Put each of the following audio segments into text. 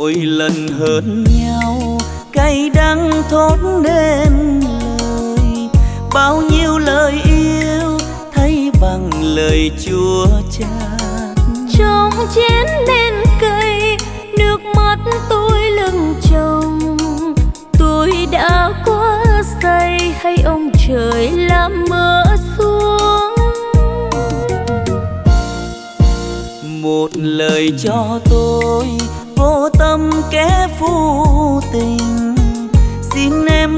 mỗi thốt nên lời. Bao nhiêu lời yêu thay bằng lời chua chát. Trong chén nên cây nước mắt tôi lưng chồng tôi đã quá say hay ông trời làm mưa xuống? Một lời cho tôi vô tâm kẻ vô tình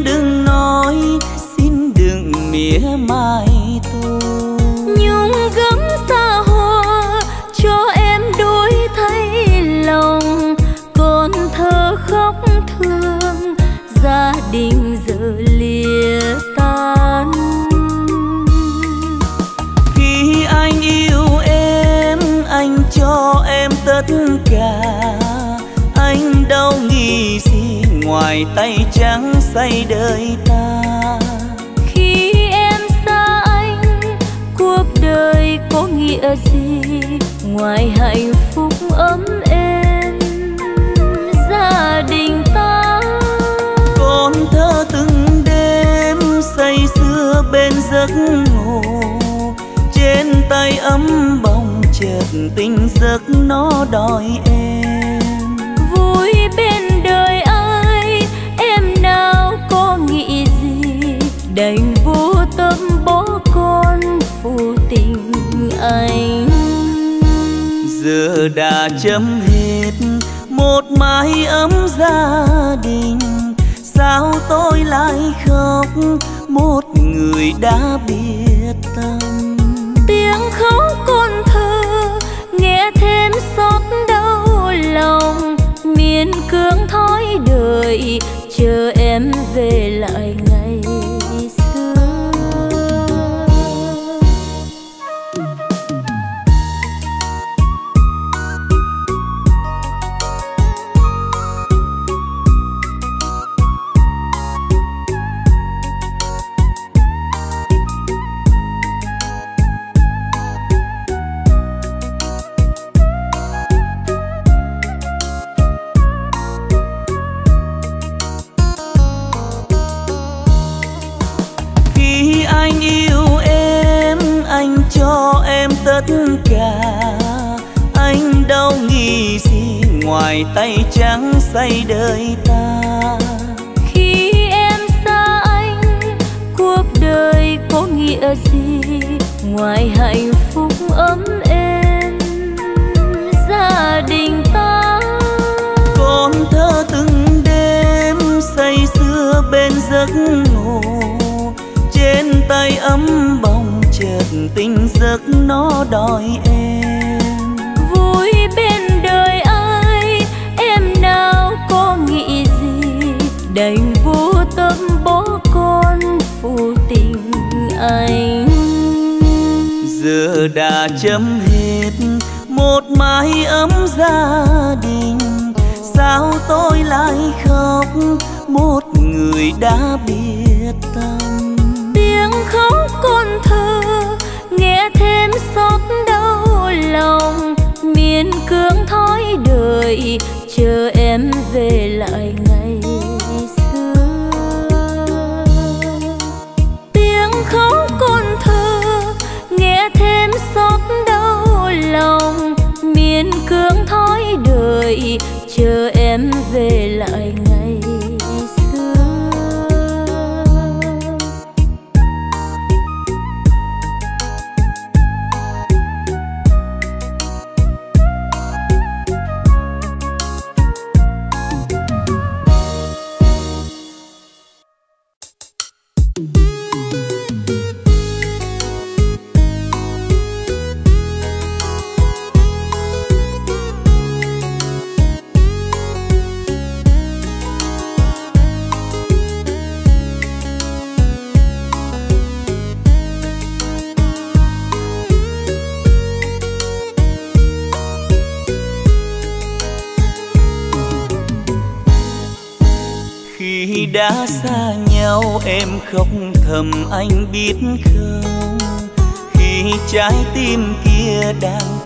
đừng nói xin đừng mỉa mai. Say đời ta. Khi em xa anh cuộc đời có nghĩa gì? Ngoài hạnh phúc ấm êm gia đình ta. Con thơ từng đêm say sưa bên giấc ngủ. Trên tay ấm bồng chợt tình giấc nó đòi em đành vô tâm bỏ con phụ tình anh. Giờ đã chấm hết một mái ấm gia đình sao tôi lại khóc một người đã biết tâm? Tiếng khóc con thơ nghe thêm xót đau lòng miên cương thói đời chờ em về lại đời ta.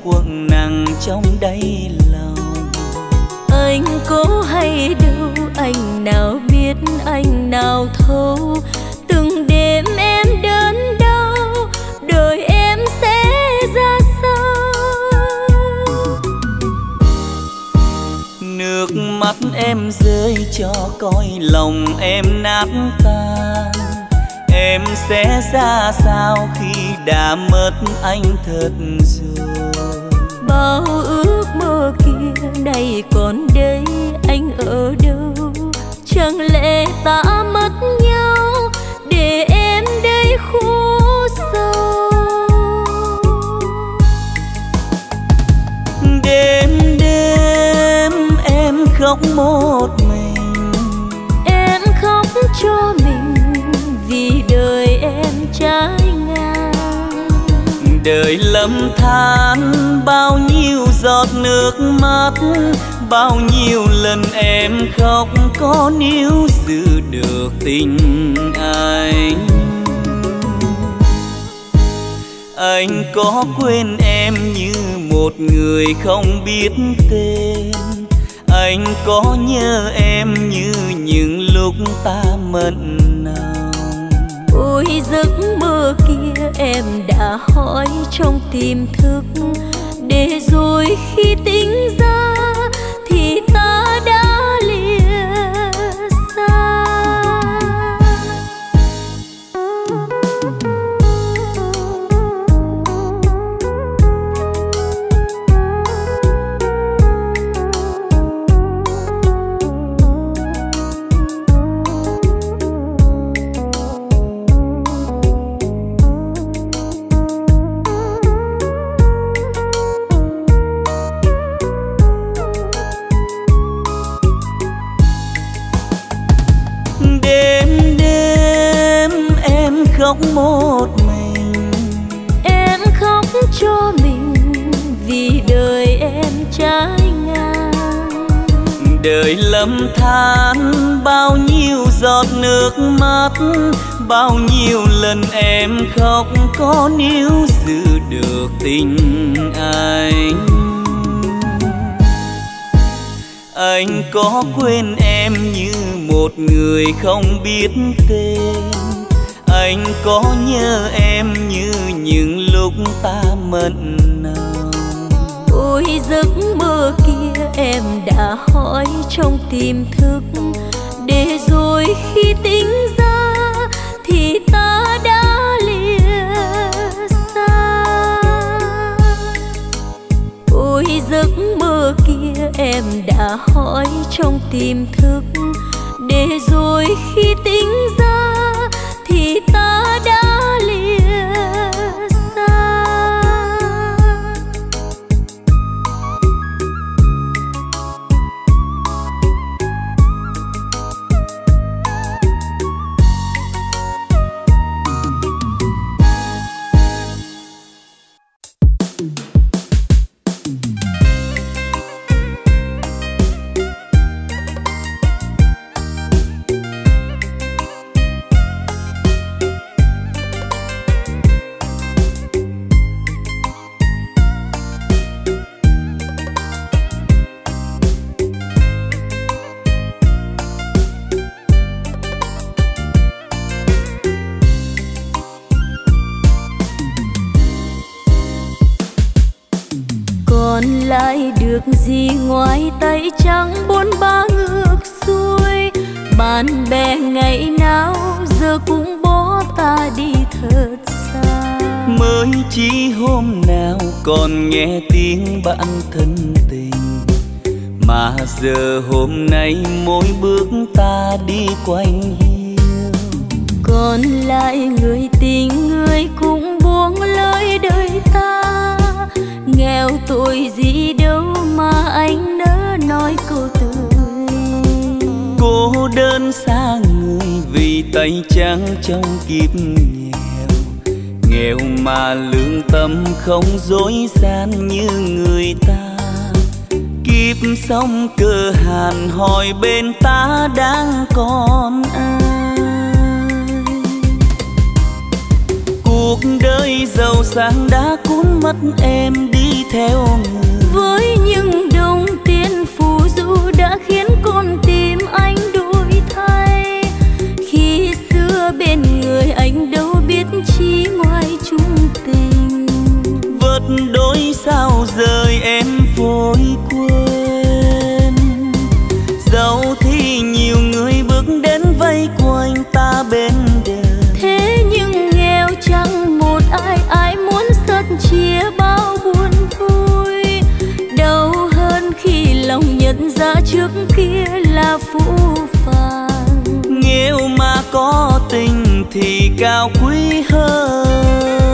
Quặn nặng trong đáy lòng. Anh có hay đâu anh nào biết anh nào thấu. Từng đêm em đớn đau đời em sẽ ra nước mắt em rơi cho coi lòng em nát tan. Em sẽ ra sao khi đã mất anh thật rồi bao ước mơ kia nay còn đây anh ở đâu? Chẳng lẽ ta mất nhau để em đây khổ sâu đêm đêm em khóc một đời lầm than. Bao nhiêu giọt nước mắt, bao nhiêu lần em khóc. Có níu giữ được tình anh. Anh có quên em như một người không biết tên. Anh có nhớ em như những lúc ta mận hỏi trong tiềm thức để rồi khi tính ra lầm than, bao nhiêu giọt nước mắt, bao nhiêu lần em khóc, có níu giữ được tình anh. Anh có quên em như một người không biết tên. Anh có nhớ em như những lúc ta mận nào ôi giấc mơ kia em đã hỏi trong tiềm thức. Để rồi khi tính ra thì ta đã lìa xa. Ôi giấc mơ kia em đã hỏi trong tiềm thức. Để rồi khi tính ra tay trắng bốn ba ngược xuôi. Bạn bè ngày nào giờ cũng bỏ ta đi thật xa. Mới chỉ hôm nào còn nghe tiếng bạn thân tình. Mà giờ hôm nay mỗi bước ta đi quanh hiu còn lại người tình người cũng buông lời đời ta. Nghèo tội gì đâu mà anh nỡ nói câu tươi cô đơn xa người vì tay trắng trong kiếp nghèo. Nghèo mà lương tâm không dối gian như người ta. Kiếp sống cơ hàn hỏi bên ta đang còn ai? cuộc đời giàu sang đã cuốn mất em đi theo người. Với những đồng tiền phù du đã khiến con tim anh đổi thay. Khi xưa bên người anh đâu biết chi ngoài chung tình. Vật đôi sao rời em phôi quên. phũ phàng. Nghêu mà có tình thì cao quý hơn.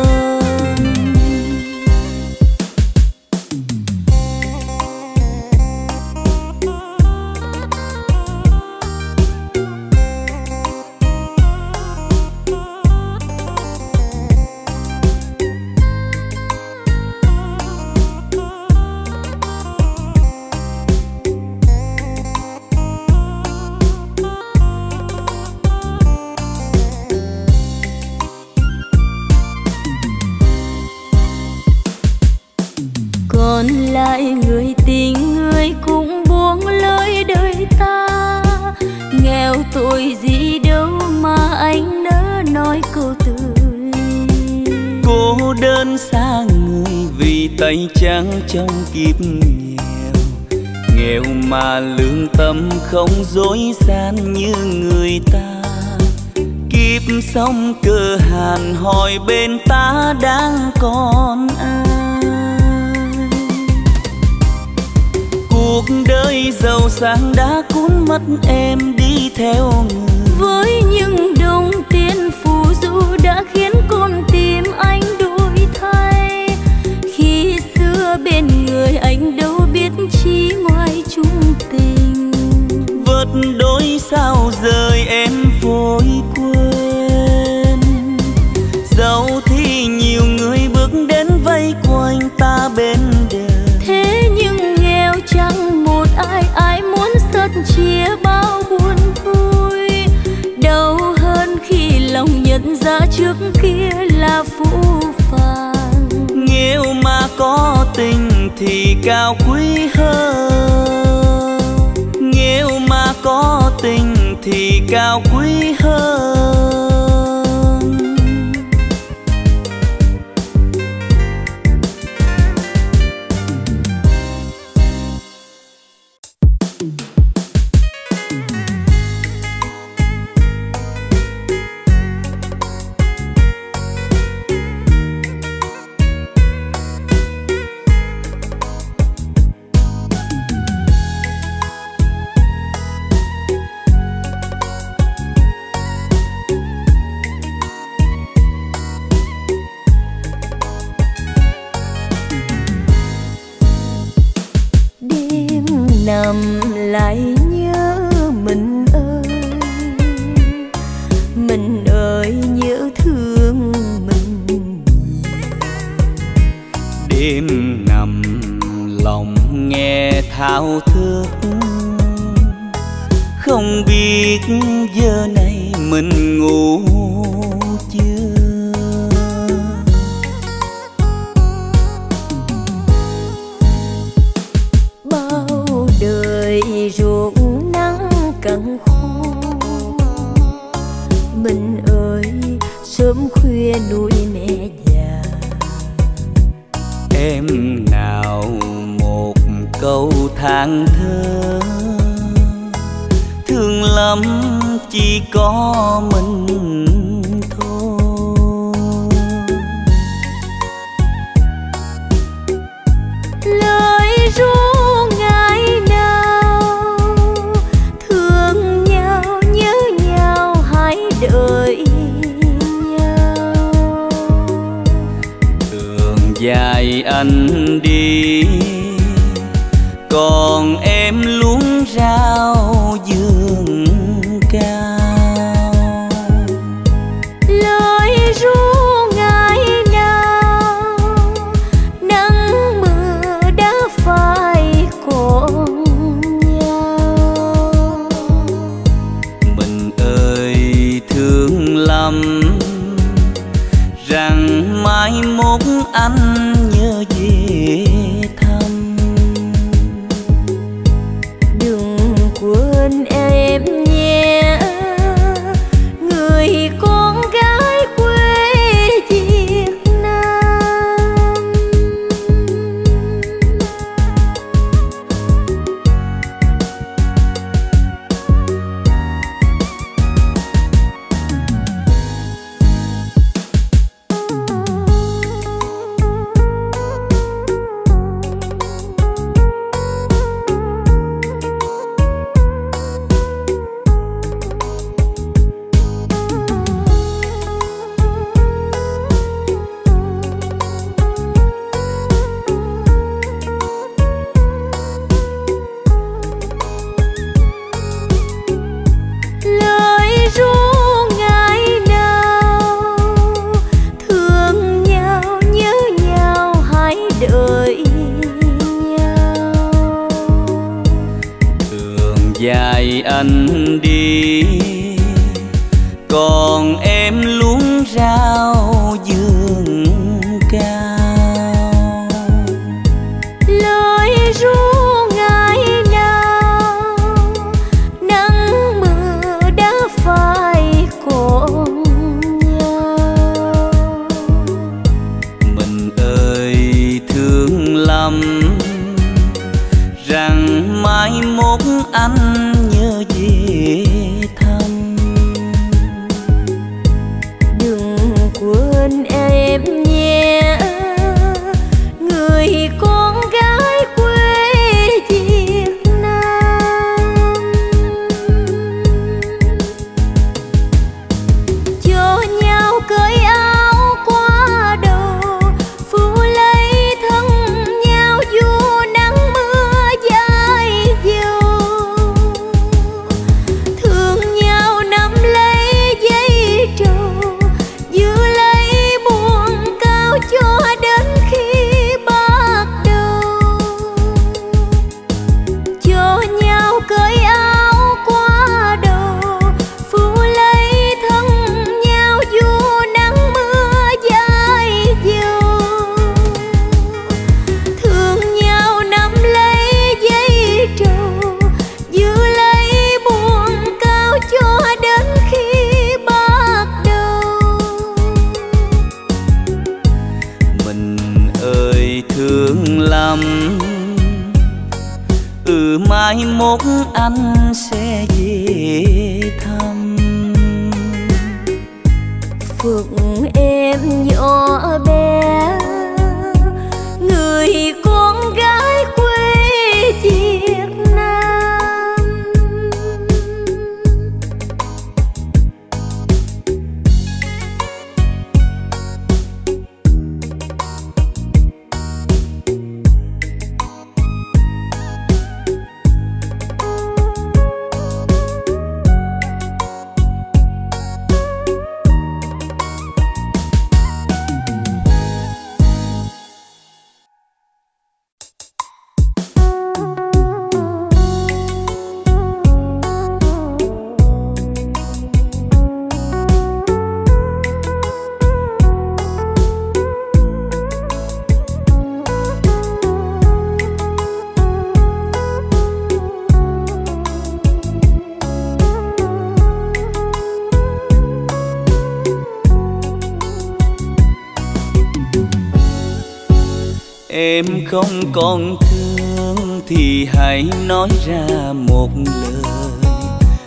Còn thương thì hãy nói ra một lời.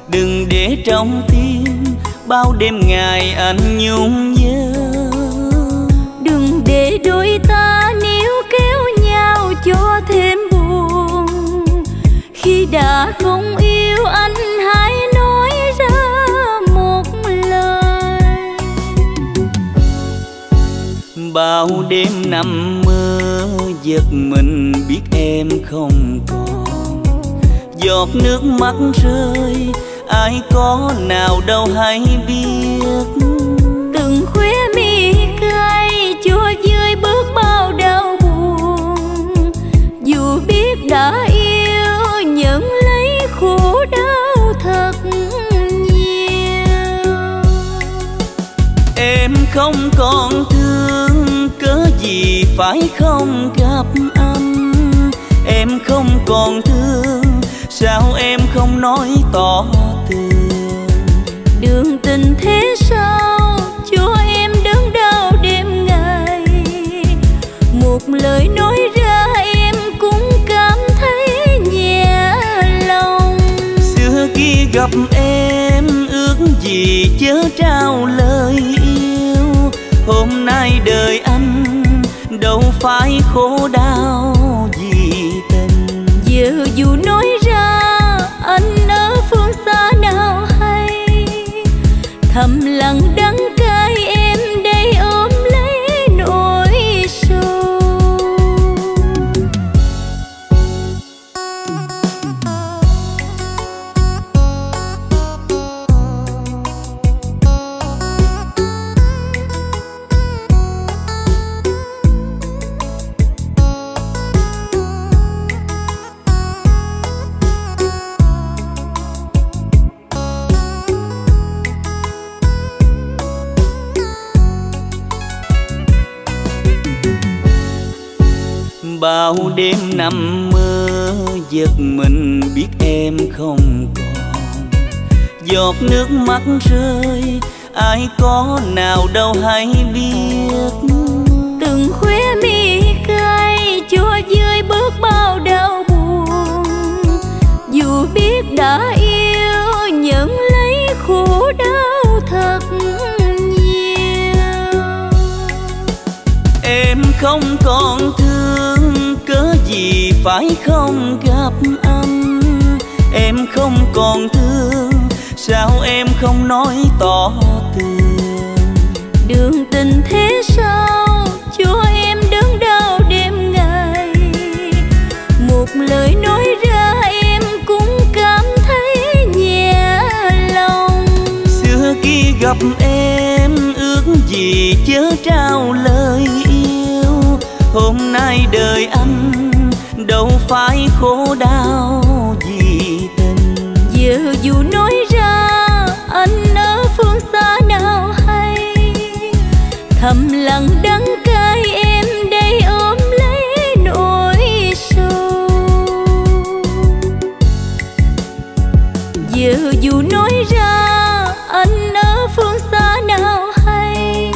Đừng để trong tim bao đêm ngày anh nhung nhớ. Đừng để đôi ta níu kéo nhau cho thêm buồn. Khi đã không yêu anh hãy nói ra một lời. Bao đêm nằm mơ giật mình biết em không còn. Giọt nước mắt rơi, ai có nào đâu hay biết. Phải không gặp anh? Em không còn thương. Sao em không nói tỏ tường đường tình thế sao? Cho em đớn đau đêm ngày? Một lời nói ra em cũng cảm thấy nhẹ lòng. Xưa kia gặp em ước gì chớ trao lời yêu. Hôm nay đời anh đâu phải khổ đau vì tình. Giờ dù nói ra, anh ở phương xa nào hay, thầm lặng bao đêm nằm mơ giật mình biết em không còn. Giọt nước mắt rơi ai có nào đâu hay biết. Từng khuya mi cay chua dưới bước bao đau buồn. Dù biết đã yêu nhận lấy khổ đau thật nhiều. Em không còn thương phải không gặp anh? Em không còn thương sao em không nói tỏ tường đường tình thế sao? Cho em đớn đau đêm ngày? Một lời nói ra em cũng cảm thấy nhẹ lòng. Xưa khi gặp em ước gì chớ trao lời yêu. Hôm nay đời anh đâu phải khổ đau vì tình. Giờ dù nói ra, anh ở phương xa nào hay. Thầm lặng đắng cay em đây ôm lấy nỗi sầu. Giờ dù nói ra, anh ở phương xa nào hay.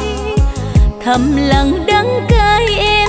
Thầm lặng đắng cay em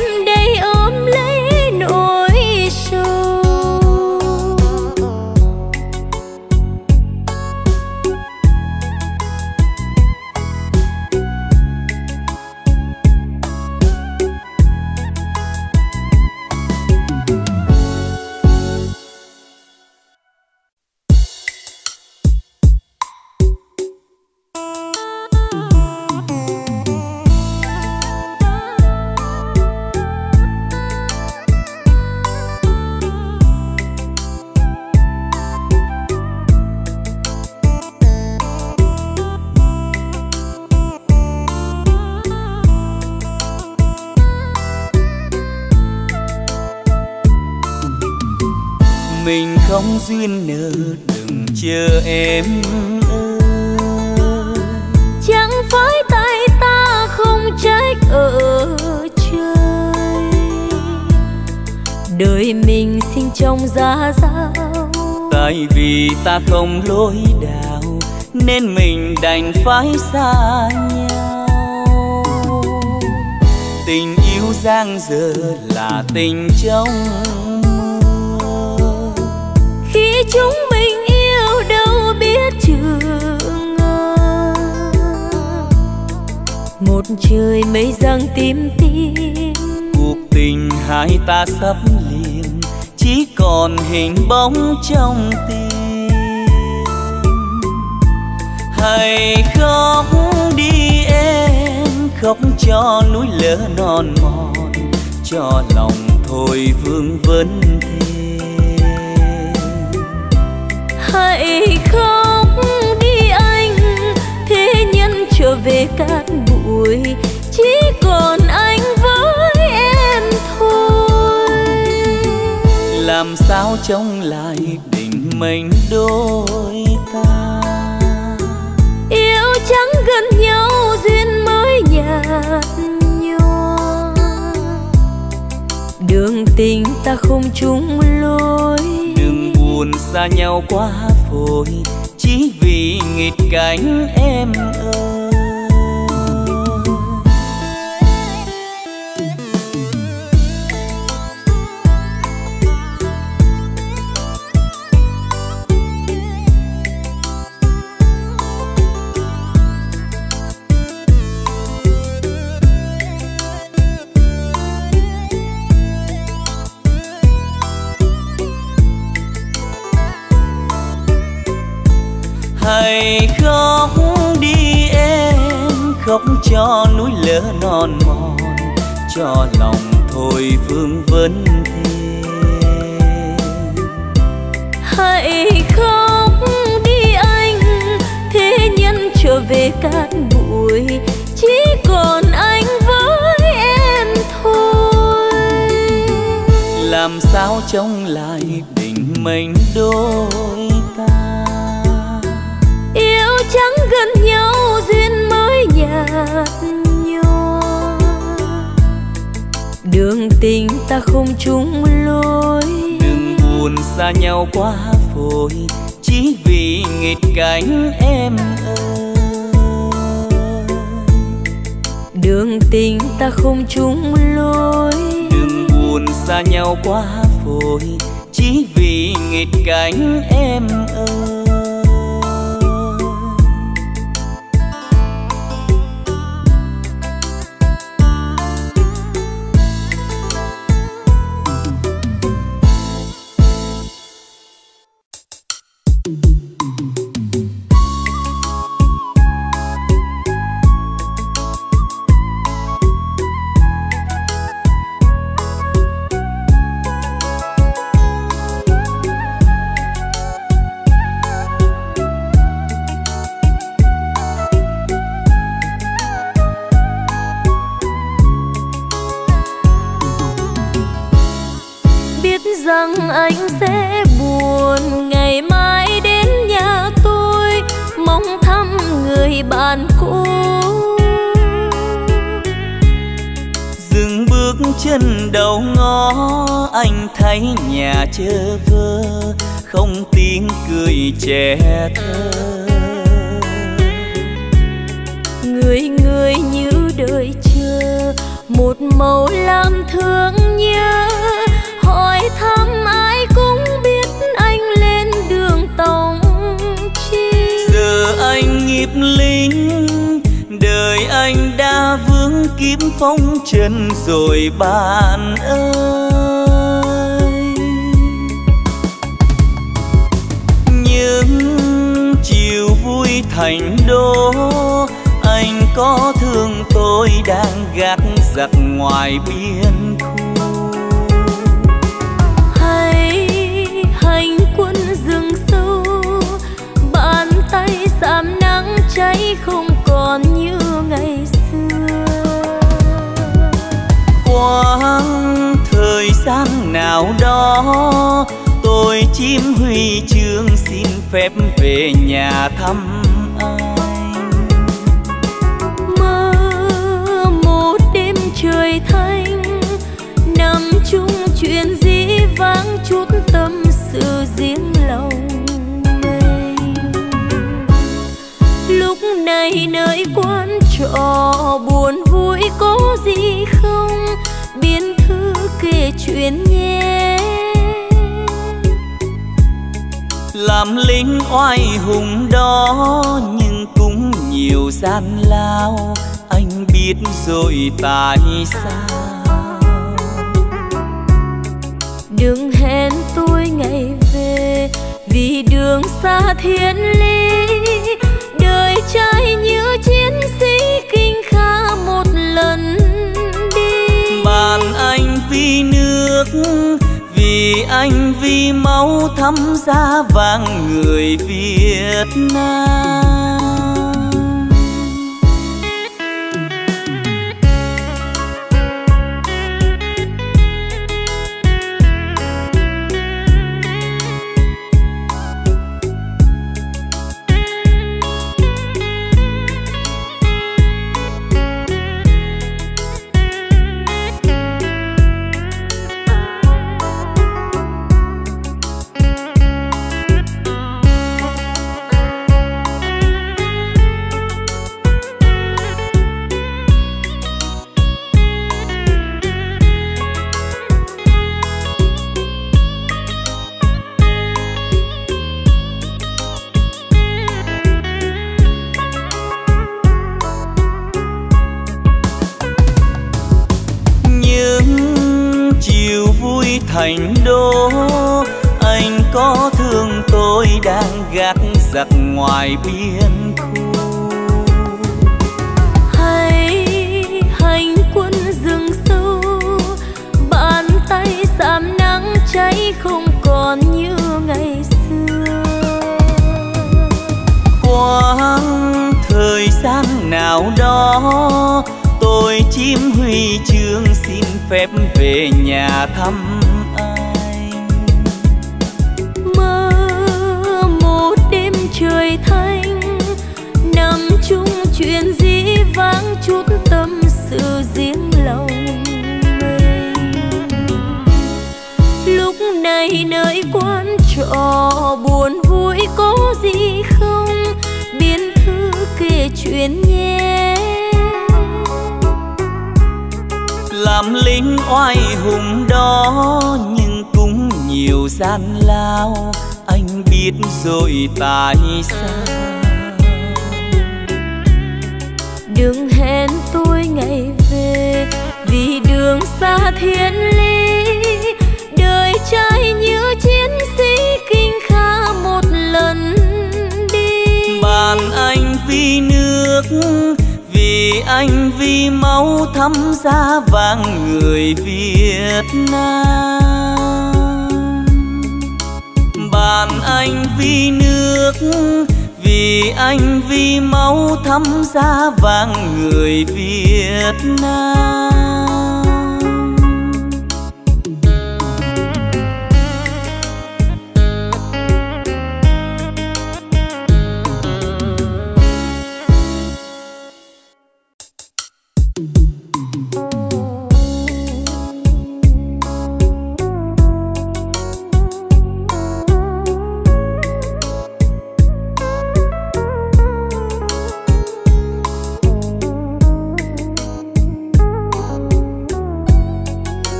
vì ta không lối đạo nên mình đành phải xa nhau. Tình yêu giang dở là tình trong khi chúng mình yêu đâu biết trường một trời mây răng tím tím. Cuộc tình hai ta sắp liền chỉ còn hình bóng trong tim hãy khóc đi em khóc cho núi lỡ non mòn cho lòng thôi vương vấn thêm. Hãy khóc đi anh thế nhân trở về cát bụi chỉ còn anh với em thôi. Làm sao chống lại định mệnh đôi ta chẳng gần nhau duyên mới nhạt nhòa. Đường tình ta không chung lối. Đừng buồn xa nhau quá vội chỉ vì nghịch cảnh em ơi. Khóc cho núi lỡ non mòn cho lòng thôi vương vấn thêm hãy khóc đi anh thế nhân trở về cát bụi chỉ còn anh với em thôi. Làm sao chống lại định mệnh đôi ta? Yêu chẳng gần nhau mới nhạt nhòa. Đường tình ta không chung lối. Đừng buồn xa nhau quá vội chỉ vì nghịch cảnh em ơi. Đường tình ta không chung lối. Đừng buồn xa nhau quá vội chỉ vì nghịch cảnh em ơi chơ vơ không tiếng cười trẻ thơ. Người người như đợi chờ một màu lam thương nhớ. Hỏi thăm ai cũng biết anh lên đường tòng chi. Giờ anh nghiệp lính đời anh đã vướng kiếm phong trần rồi bạn ơi thành đô anh có thương tôi đang gác giặc ngoài biên khu. Hay hành quân rừng sâu bàn tay giảm nắng cháy không còn như ngày xưa. Quãng thời gian nào đó tôi chim huy chương xin phép về nhà thăm riêng lòng mình. Lúc này nơi quán trọ buồn vui có gì không? Biên thư kể chuyện nhé. Làm lính oai hùng đó nhưng cũng nhiều gian lao. Anh biết rồi tại sao? Xa thiên lý đời trai như chiến sĩ kinh kha một lần đi. Bạn anh vì nước, vì anh vì máu thắm da vàng người Việt Nam. vì anh vì máu thắm da vàng người Việt Nam.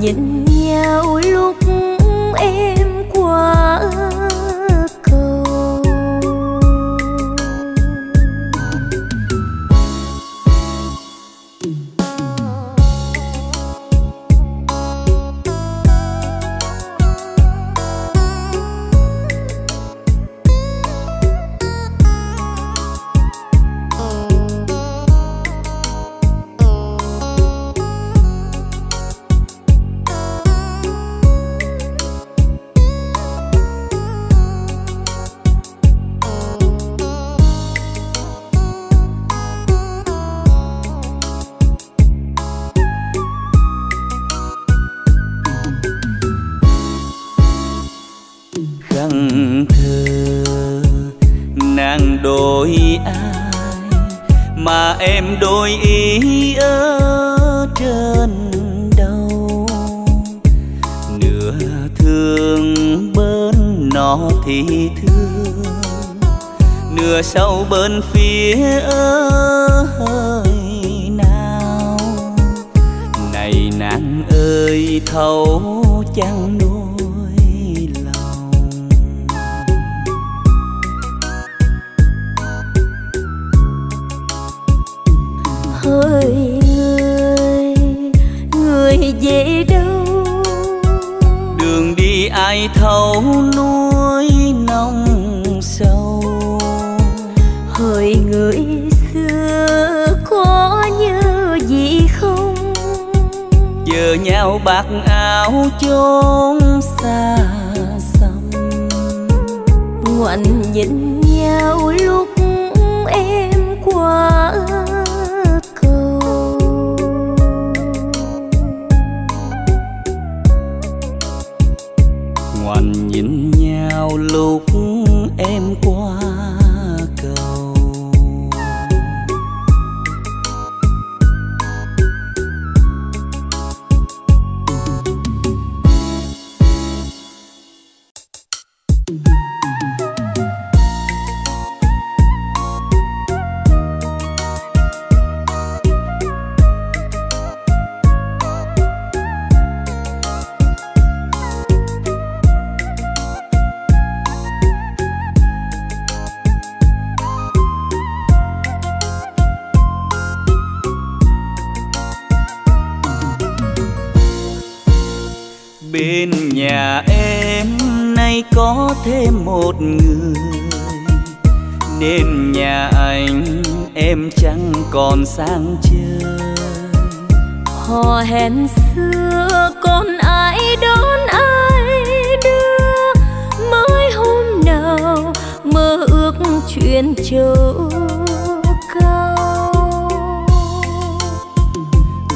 nhìn nhau lúc em qua thêm một người. Nên nhà anh em chẳng còn sang chơi. Hò hẹn xưa còn ai đón ai đưa. Mới hôm nào mơ ước chuyện châu cao.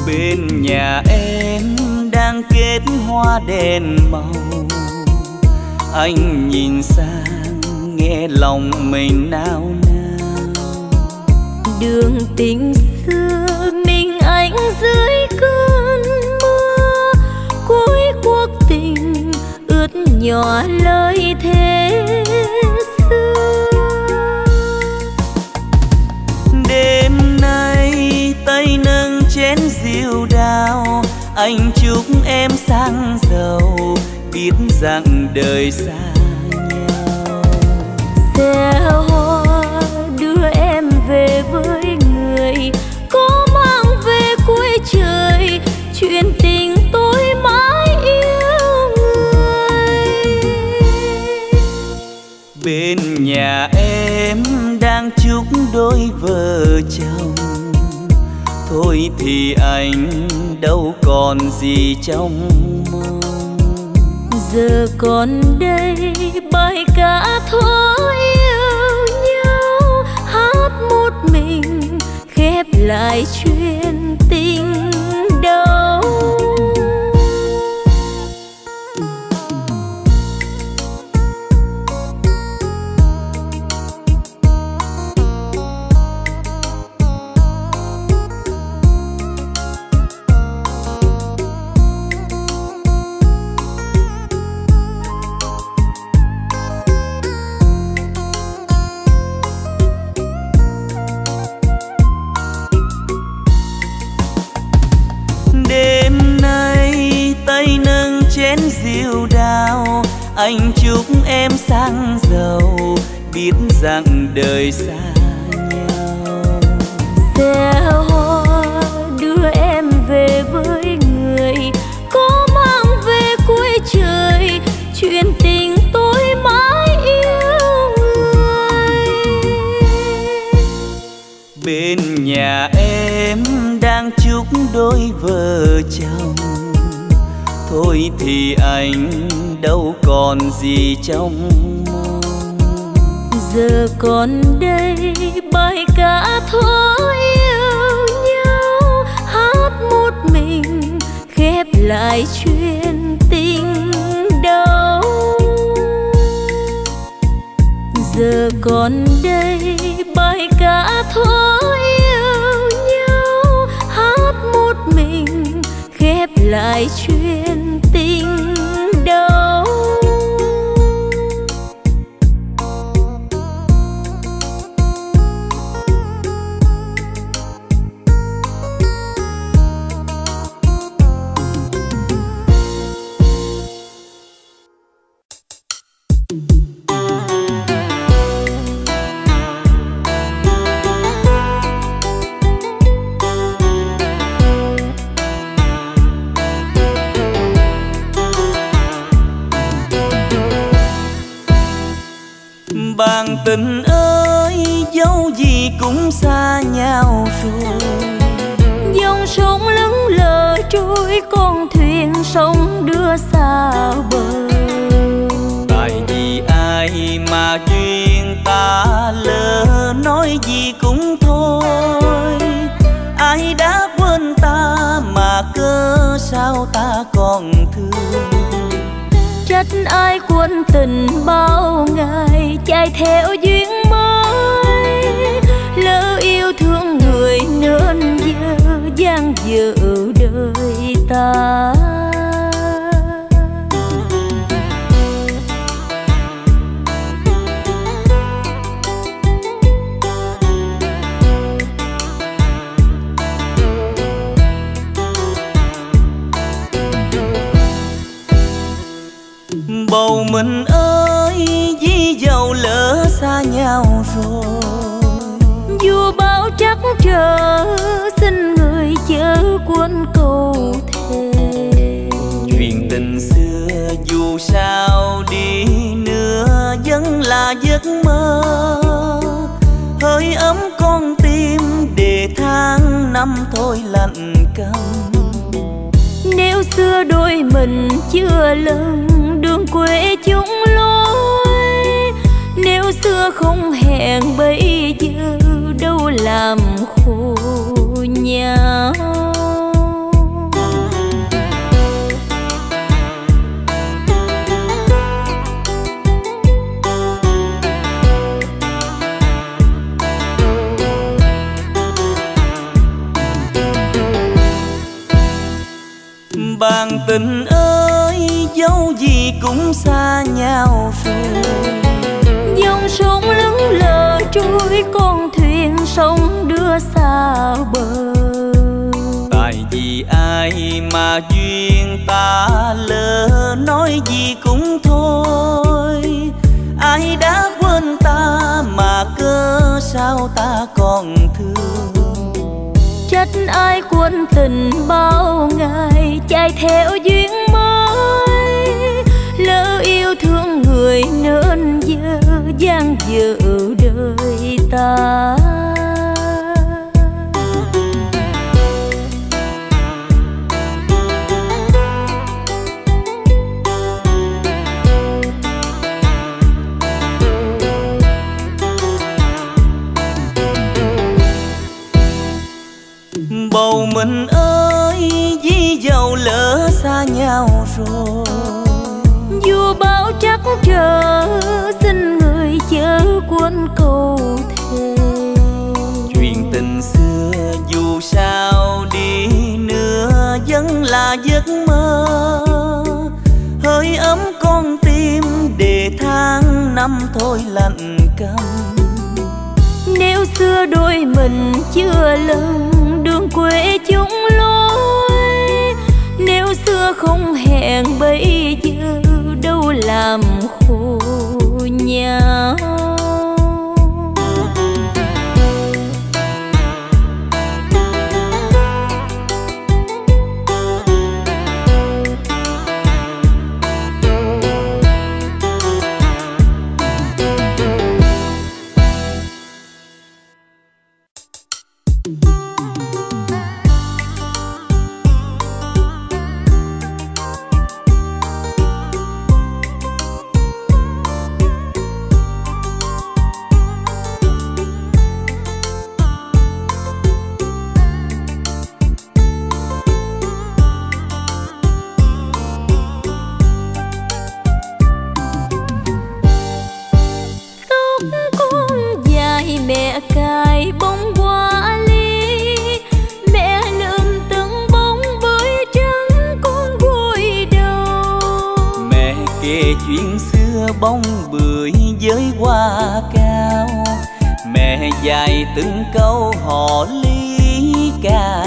Bên nhà em đang kết hoa đèn màu. Anh nhìn sang nghe lòng mình nao nao. Đường tình xưa mình anh dưới cơn mưa. Cuối cuộc tình ướt nhỏ lời thề xưa. Đêm nay tay nâng chén rượu đào anh chúc em sang giàu biết rằng đời xa nhau xe hoa đưa em về với người có mang về cuối trời chuyện tình tôi mãi yêu người. Bên nhà em đang chúc đôi vợ chồng thôi thì anh đâu còn gì trong giờ còn đây bài ca thôi yêu nhau, hát một mình, khép lại chuyện sang giàu biết rằng đời xa nhau xe hoa đưa em về với người có mang về cuối trời chuyện tình tôi mãi yêu người. Bên nhà em đang chúc đôi vợ chồng thôi thì anh đâu còn gì trong mong. Giờ còn đây bài ca thôi yêu nhau, hát một mình, khép lại chuyện tình đau giờ còn đây bài ca thôi lại chuyện trôi con thuyền sông đưa xa bờ. Tại vì ai mà duyên ta lỡ nói gì cũng thôi. Ai đã quên ta mà cơ sao ta còn thương? Trách ai quân tình bao ngày chạy theo duyên đời giấc mơ. Hơi ấm con tim để tháng năm thôi lạnh câm. nếu xưa đôi mình chưa lần đường quê chúng lối. Nếu xưa không hẹn bây giờ, đâu làm khổ. Ai quân tình bao ngày, chạy theo duyên mới. Lỡ yêu thương người nên giờ gian dở đời ta. Giấc mơ. Hơi ấm con tim để tháng năm thôi lạnh căm nếu xưa đôi mình chưa lần đường quê chúng lối. Nếu xưa không hẹn bây giờ, đâu làm khổ nhau. Bông bưởi với hoa cao. Mẹ dài từng câu họ lý ca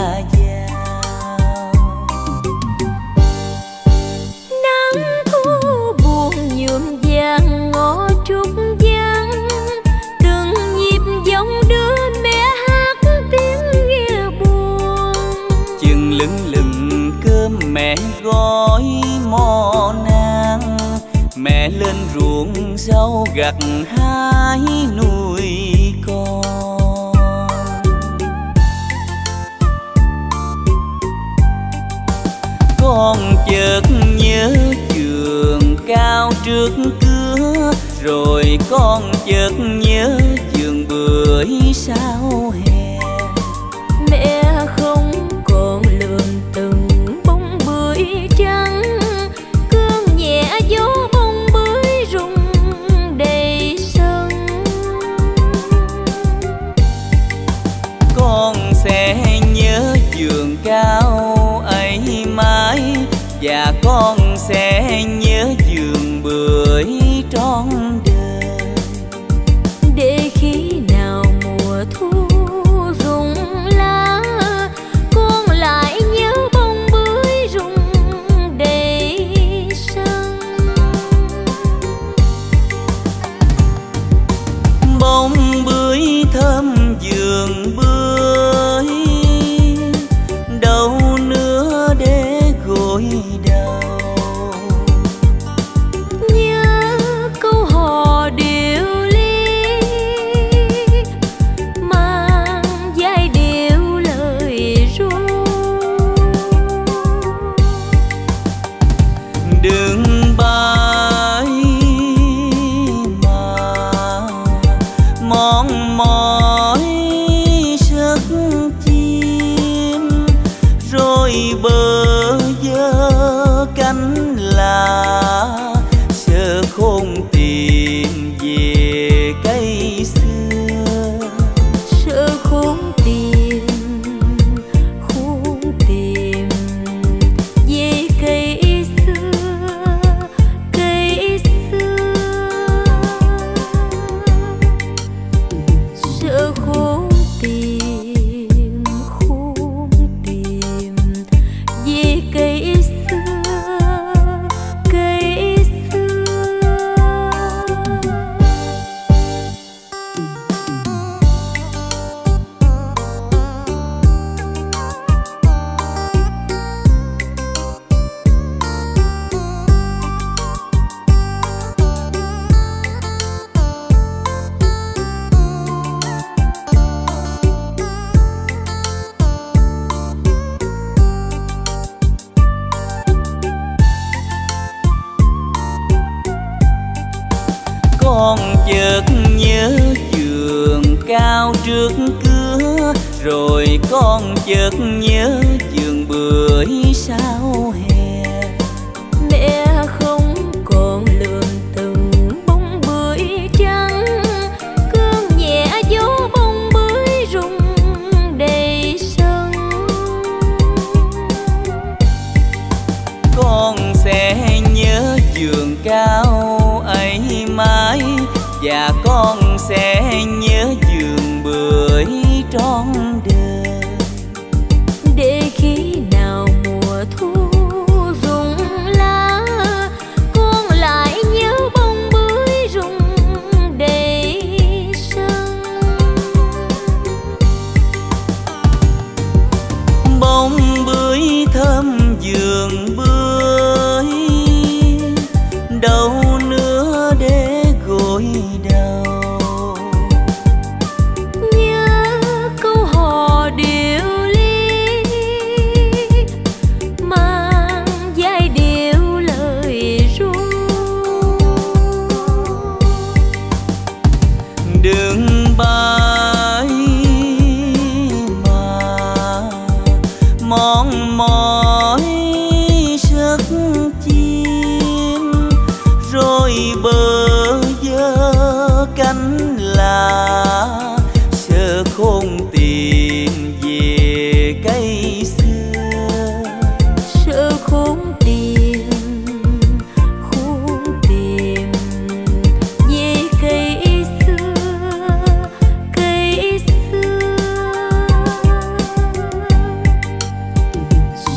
dâu gặt hai nuôi con. Con chợt nhớ trường cao trước cửa, rồi con chợt nhớ trường bưởi sao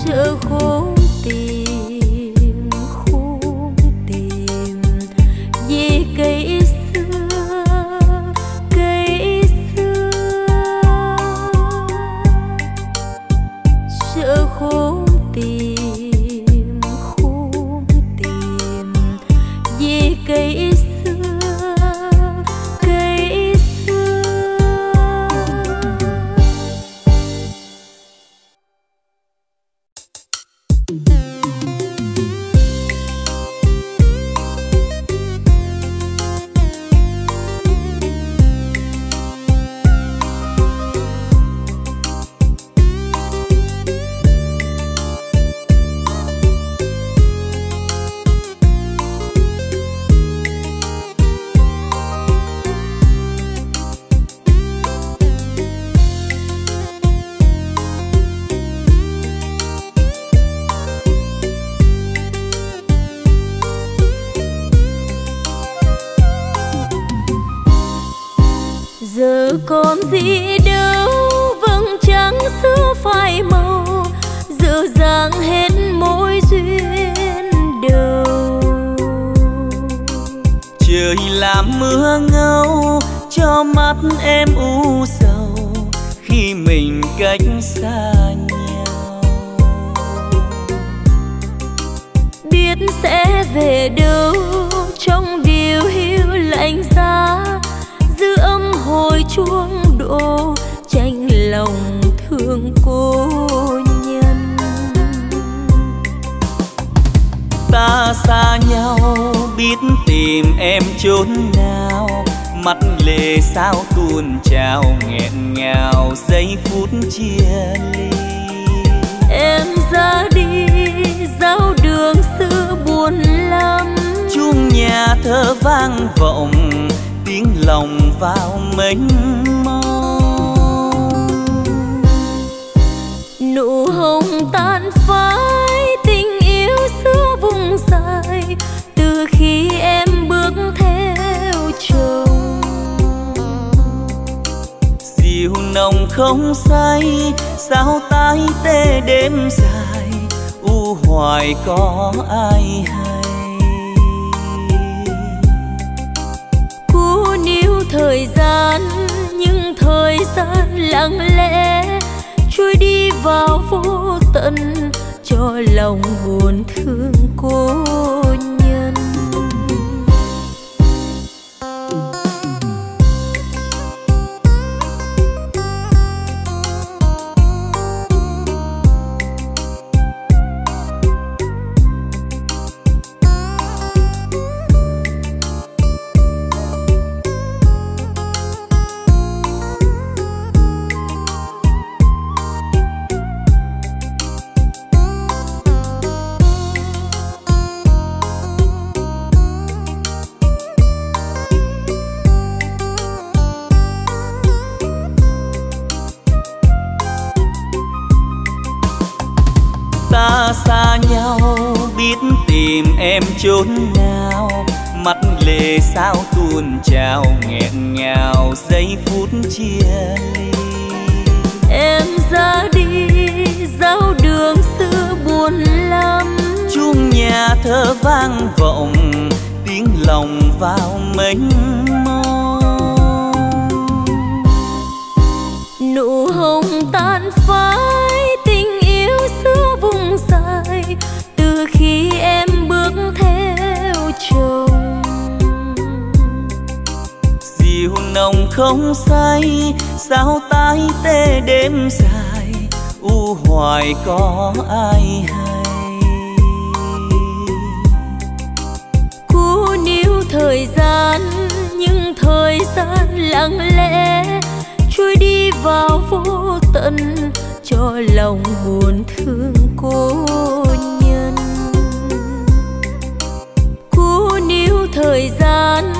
生活。Vào vô tận cho lòng buồn thương cô. Tuôn trào nghẹn ngào giây phút chia ly. Em ra đi giao đường xưa buồn lắm. Chuông nhà thơ vang vọng tiếng lòng vào mênh mông. Nụ hồng tan phai không say, sao tái tê đêm dài? U hoài có ai hay? Cú níu thời gian nhưng thời gian lặng lẽ, trôi đi vào vô tận cho lòng buồn thương cô nhân. Cú níu thời gian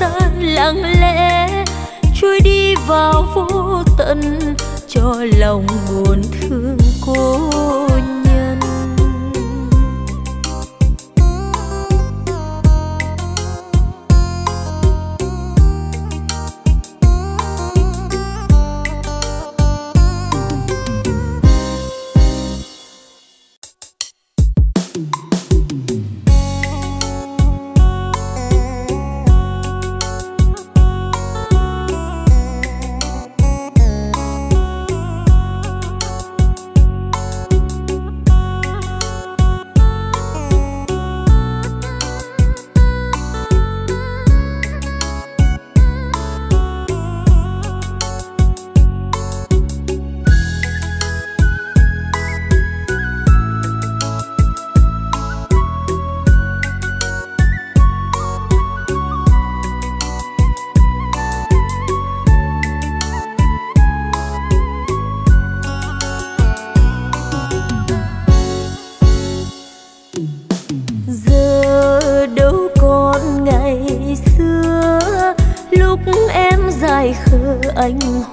gian lặng lẽ trôi đi vào vô tận cho lòng buồn thương cô. Anh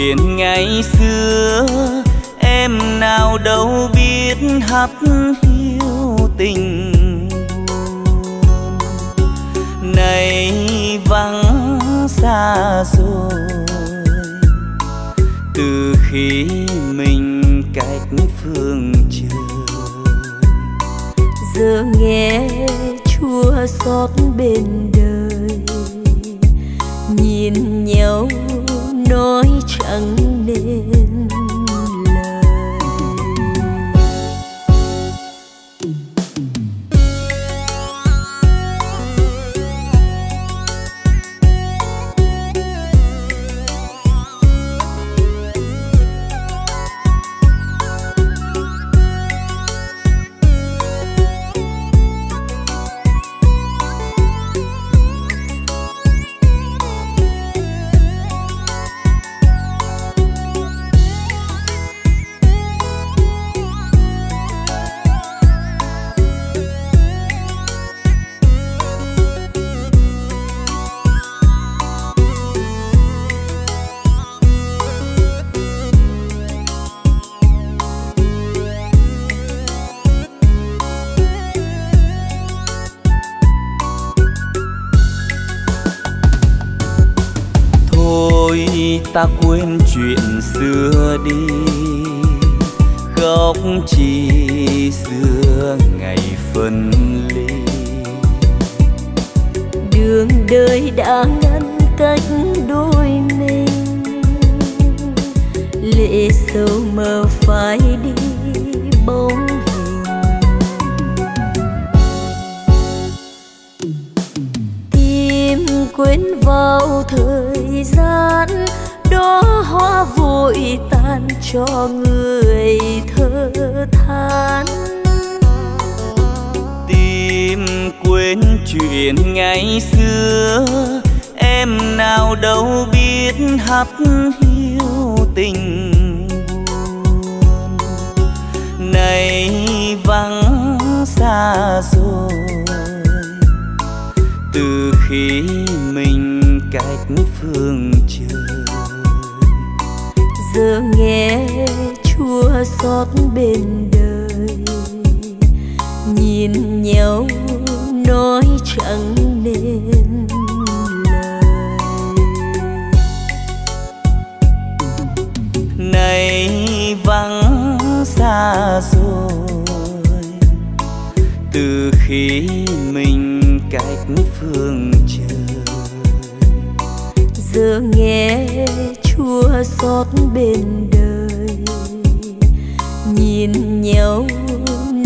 chuyện ngày xưa, em nào đâu biết hấp hiu tình. Này vắng xa rồi, từ khi mình cách phương trời. Giờ nghe chua xót bên đời, nhìn nhau nói tặng nhìn nhau nói chẳng nên lời. Này vắng xa rồi, từ khi mình cách phương trời. Giờ nghe chúa xót bên đời, nhìn nhau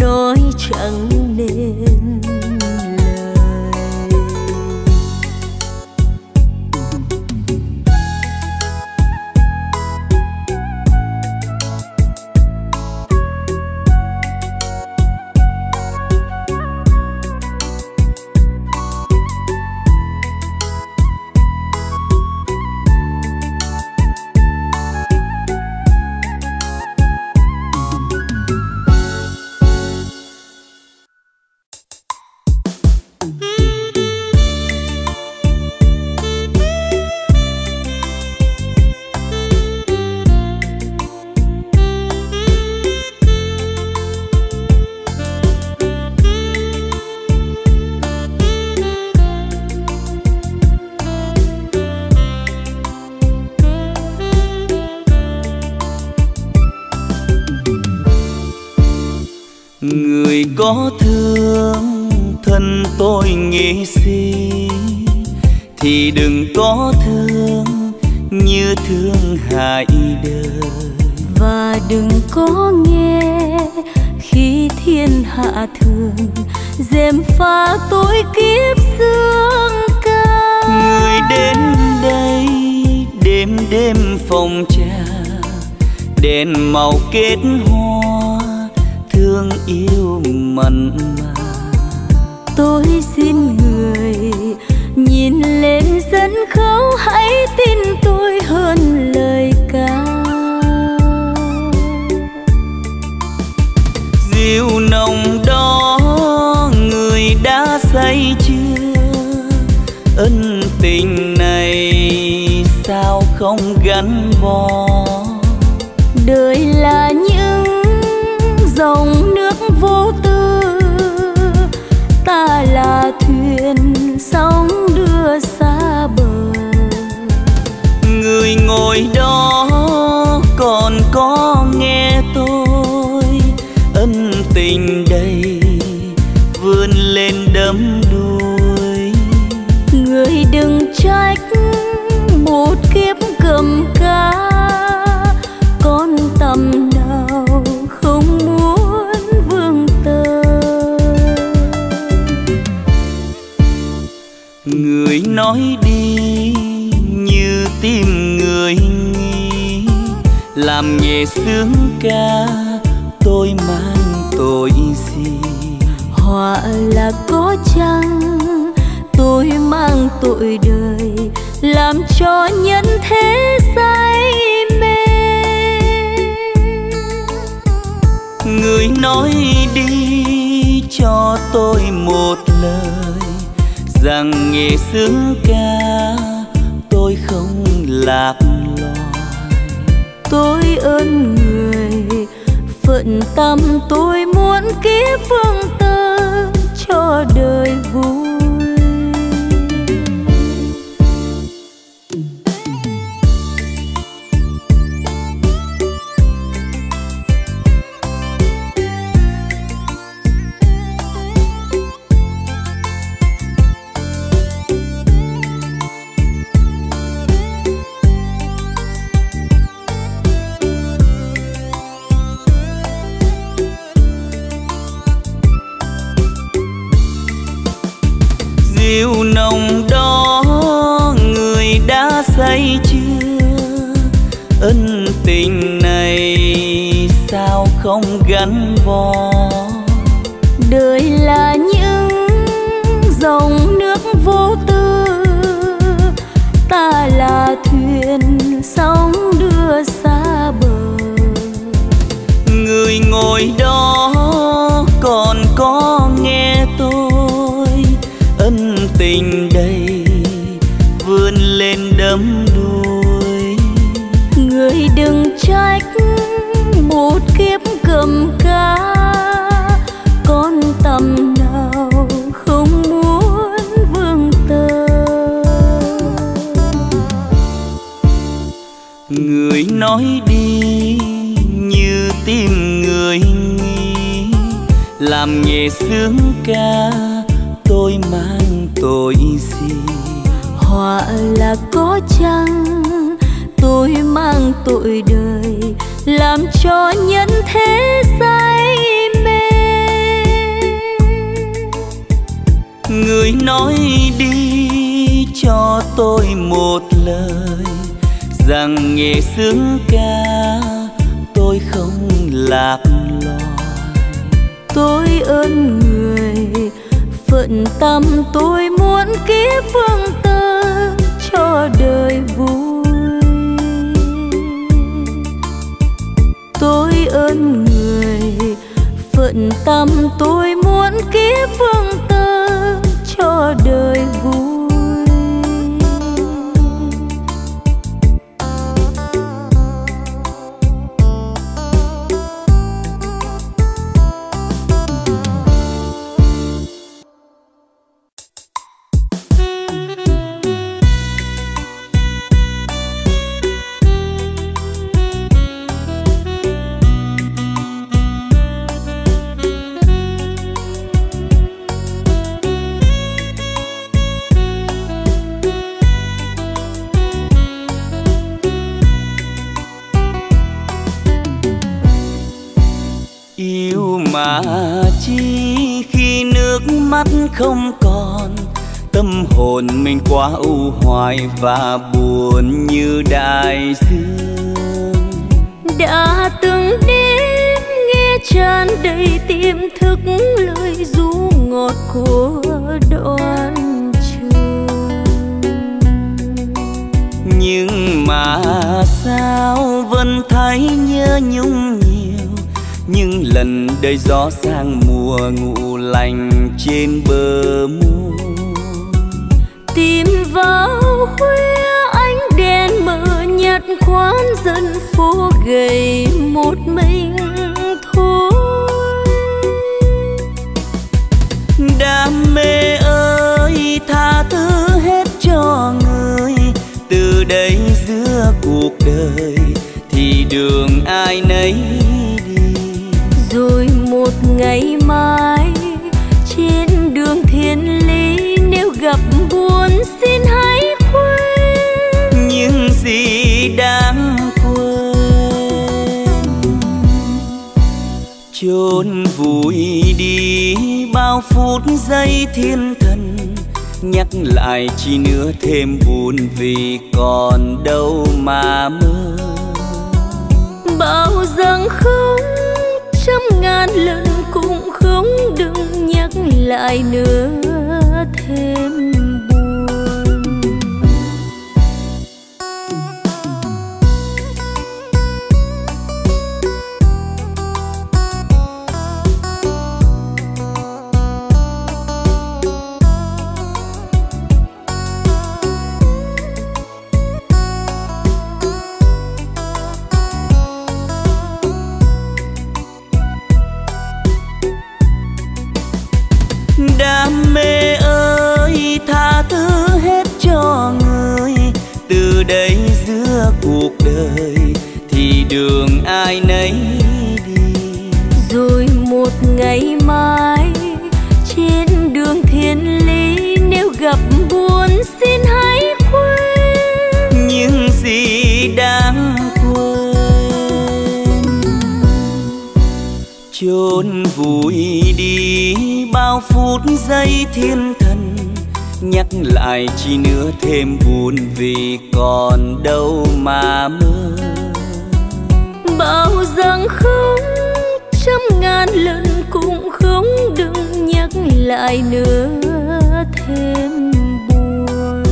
nói 强。kết hoa thương yêu mặn ngồi đâu tội đời làm cho nhân thế say mê. Người nói đi cho tôi một lời rằng nghề sướng ca tôi không lạc loài tôi ơn người phận tâm tôi muốn kiếp phương tư cho đời vui. tôi ơn người. Phận tâm tôi muốn kiếp phương tư cho đời. Không còn. Tâm hồn mình quá u hoài và buồn như đại dương. Đã từng đêm nghe tràn đầy tiềm thức lời ru ngọt của đoạn trường. Nhưng mà sao vẫn thấy nhớ nhung nhưng lần đời gió sang mùa ngủ lành trên bờ môi. Tìm vào khuya ánh đèn mờ nhạt quán dân phố gầy một mình thôi. Đam mê ơi tha thứ hết cho người. Từ đây giữa cuộc đời thì đường ai nấy một ngày mai. Trên đường thiên lý nếu gặp buồn, xin hãy quên những gì đang quên. Chôn vùi đi bao phút giây thiên thần, nhắc lại chỉ nữa thêm buồn vì còn đâu mà mơ. Bao rằng không ngàn lần cũng không đừng nhắc lại nữa thêm. Vui đi bao phút giây thiên thần, nhắc lại chỉ nữa thêm buồn vì còn đâu mà mơ. Bao rằng không trăm ngàn lần cũng không đừng nhắc lại nữa thêm buồn.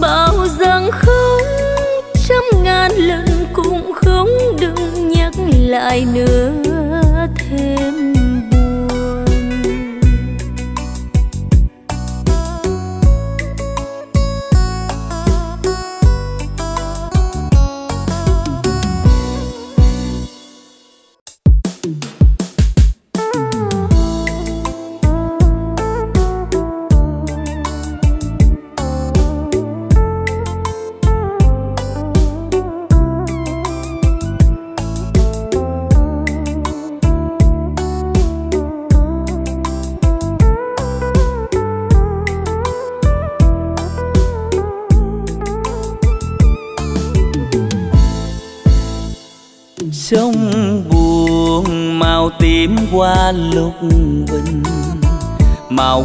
Bao rằng không lại nữa.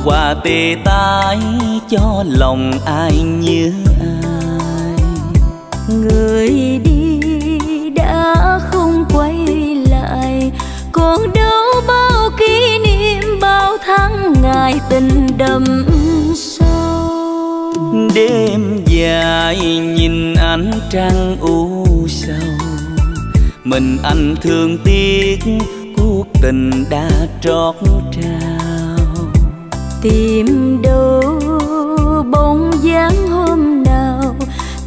Hoa tê tái cho lòng ai nhớ ai. Người đi đã không quay lại còn đâu bao kỷ niệm bao tháng ngày tình đậm sâu. Đêm dài nhìn ánh trăng u sầu mình anh thương tiếc tình đã trót trao tìm đâu bóng dáng hôm nào.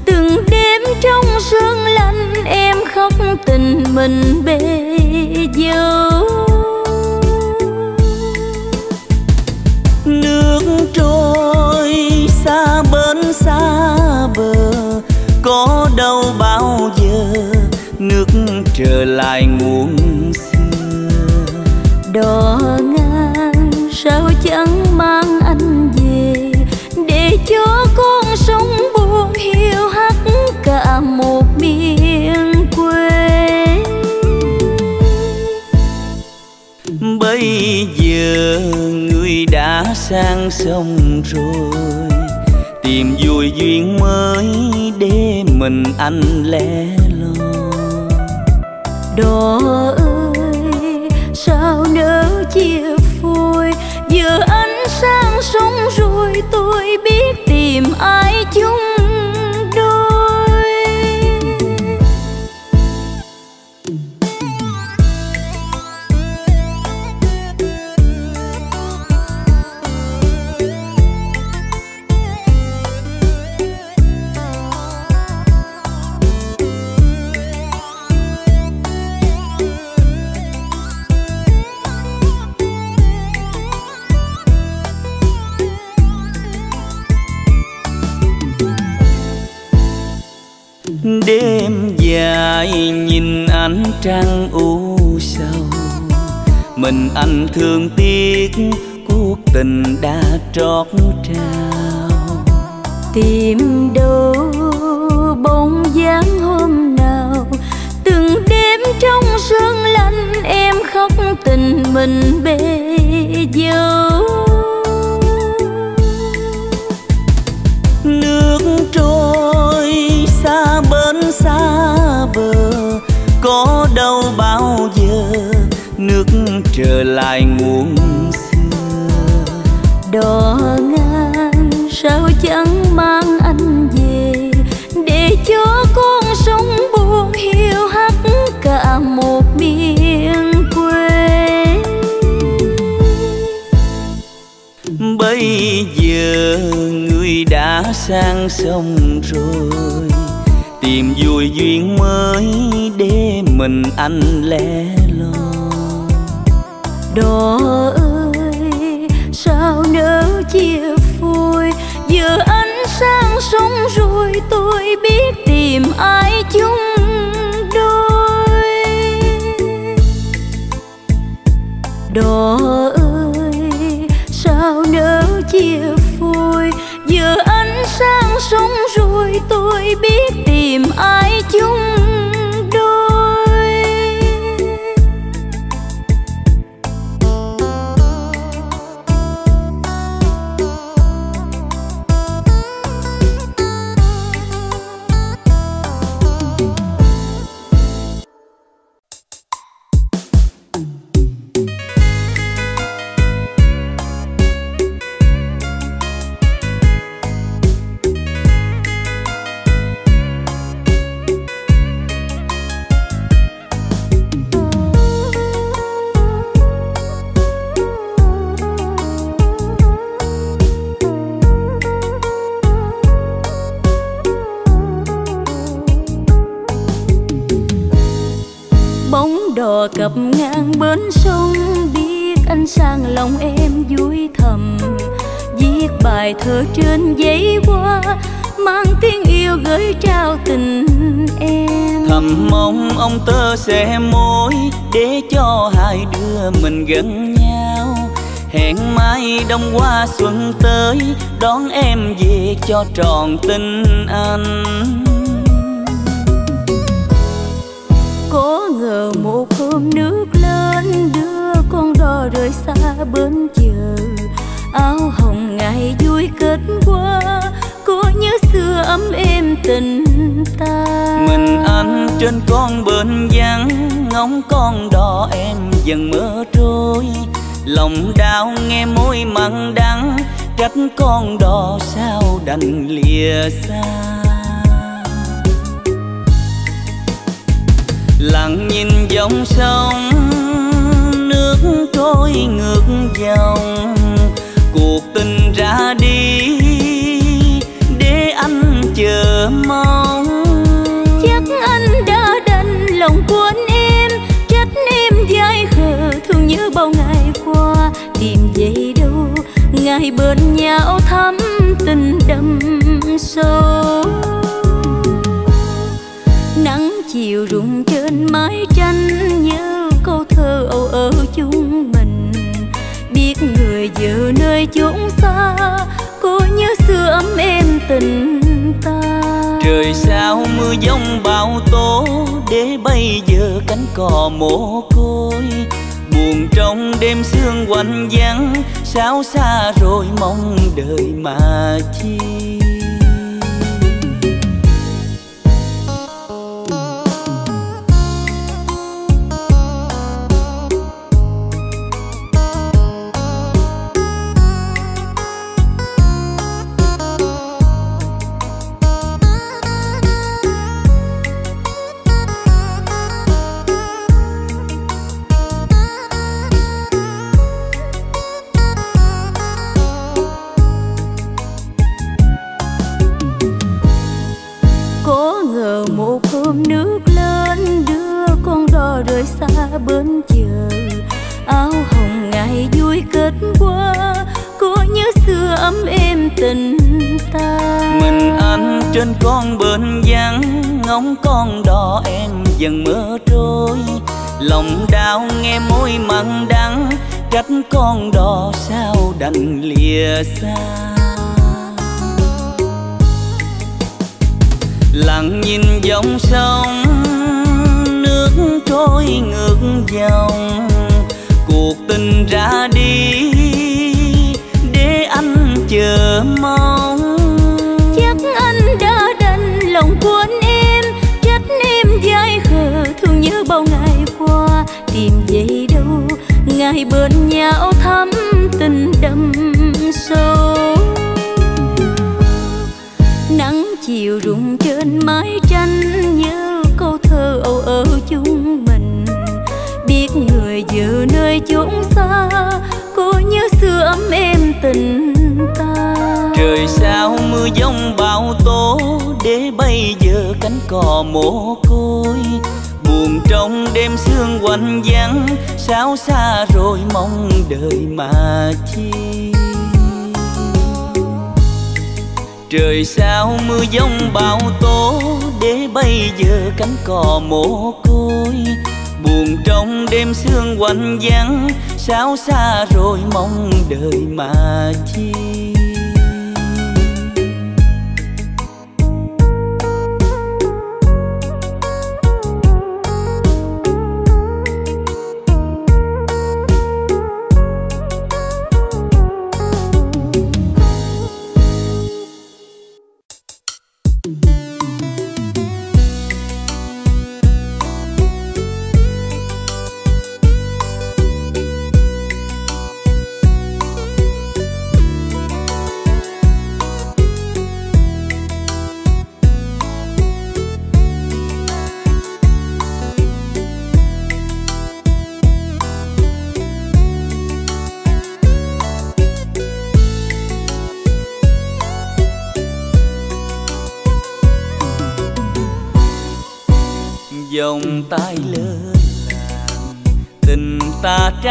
Từng đêm trong sương lạnh em khóc tình mình bê dâu nước trôi xa bên xa bờ có đâu bao giờ nước trở lại nguồn đò ngang sao chẳng sang sông rồi, tìm vui duyên mới để mình anh lẻ loi. Đò ơi, sao nỡ chia phôi? Giờ anh sang sông rồi, tôi biết tìm ai chung dài nhìn ánh trăng u sầu, mình anh thương tiếc, cuộc tình đã trót trao. Tìm đâu bóng dáng hôm nào, từng đêm trong sương lạnh em khóc tình mình bê dâu nước trở lại nguồn xưa. Đò ngang sao chẳng mang anh về? Để cho con sông buồn hiu hắt cả một miền quê. Bây giờ người đã sang sông rồi tìm vui duyên mới để mình anh lẻ đò ơi, sao nỡ chia phôi? Giờ ánh sáng sống rồi tôi biết tìm ai chung đôi. Đò ơi, sao nỡ chia phôi? Giờ ánh sáng sống rồi tôi biết bài thơ trên giấy hoa mang tiếng yêu gửi trao tình em. Thầm mong ông tơ sẽ mối để cho hai đứa mình gần nhau. Hẹn mai đông qua xuân tới đón em về cho tròn tình anh. Có ngờ một hôm nước lên đưa con đò rời xa bên chờ. Áo hồng ngày vui kết qua có nhớ xưa ấm êm tình ta. Mình anh trên con bên vắng, ngóng con đò em dần mơ trôi. Lòng đau nghe môi mặn đắng, trách con đò sao đành lìa xa. Lặng nhìn dòng sông, nước trôi ngược dòng. Cuộc tình ra đi, để anh chờ mong. Chắc anh đã đành lòng quên em, trách em dại khờ thương như bao ngày qua. Tìm về đâu ngày bên nhau thắm tình đậm sâu. Nắng chiều rụng trên mái tranh như câu thơ âu ở chung mình. Biết người giờ nơi chốn xa cô nhớ xưa ấm êm tình ta. Trời sao mưa giông bão tố để bây giờ cánh cò mồ côi. Buồn trong đêm sương quạnh vắng, sao xa rồi mong đời mà chi? Tình ta. Mình anh trên con bến vắng, ngóng con đò em dần mơ trôi. Lòng đau nghe môi mặn đắng trách con đò sao đành lìa xa. Lặng nhìn dòng sông, nước trôi ngược dòng. Cuộc tình ra đi chờ mong. Chắc anh đã đành lòng cuốn em chắc em dài khờ thương nhớ bao ngày qua. Tìm về đâu ngày bên nhau thắm tình đậm sâu. Nắng chiều rụng trên mái tranh như câu thơ âu ở chúng mình. Biết người giờ nơi chốn xa, cô như xưa ấm êm tình mưa giông bão tố để bây giờ cánh cò mồ côi. Buồn trong đêm sương quanh vắng sao xa rồi mong đợi mà chi. Trời sao mưa giông bão tố để bây giờ cánh cò mồ côi. Buồn trong đêm sương quanh vắng sao xa rồi mong đợi mà chi.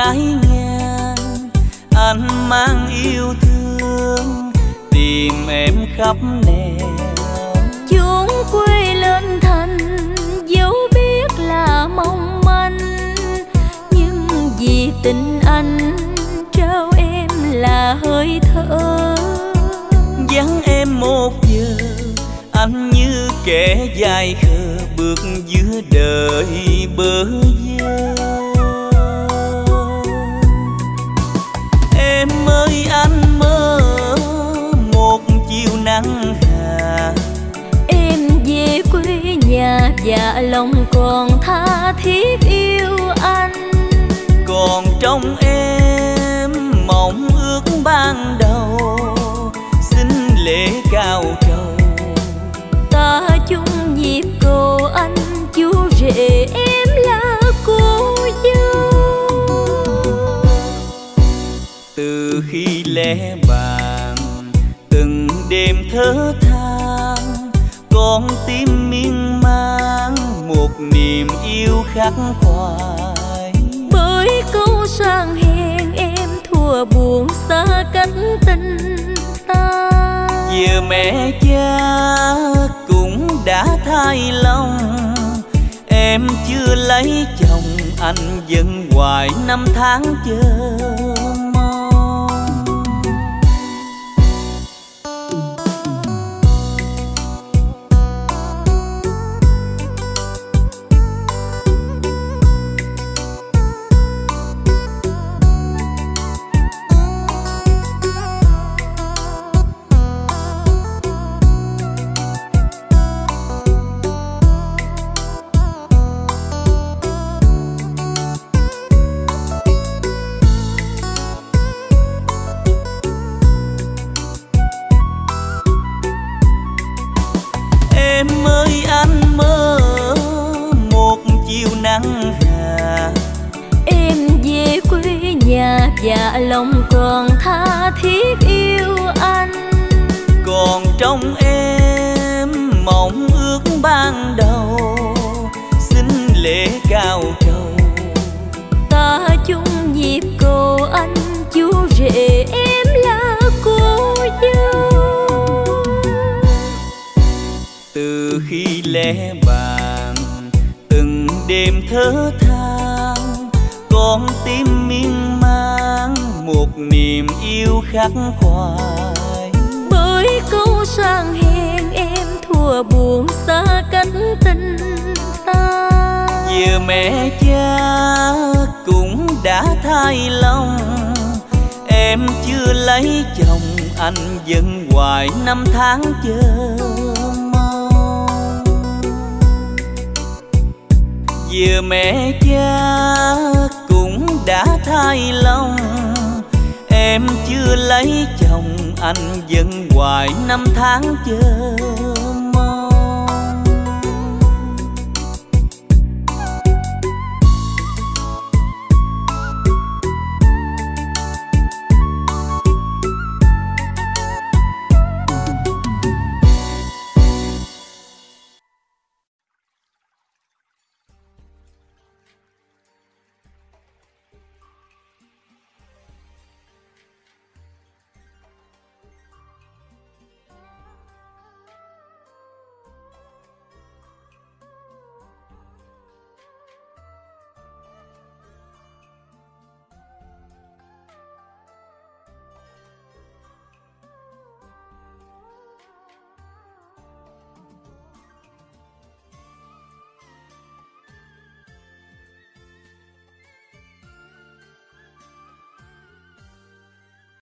Trái ngang anh mang yêu thương tìm em khắp nẻo. Chốn quê lên thành dấu biết là mong manh nhưng vì tình anh trao em là hơi thở. Vắng em một giờ anh như kẻ dài khờ bước giữa đời bơ vơ và lòng còn tha thiết yêu anh. Còn trong em mộng ước ban đầu xin lễ cao trầu. Ta chung nhịp cầu anh chú rể em là cô khi lẽ bàn từng đêm thở than con tim khắc khoải. Bởi câu sang hẹn em thua buồn xa cách tình ta. Giờ mẹ cha cũng đã thay lòng em chưa lấy chồng anh vẫn hoài năm tháng chờ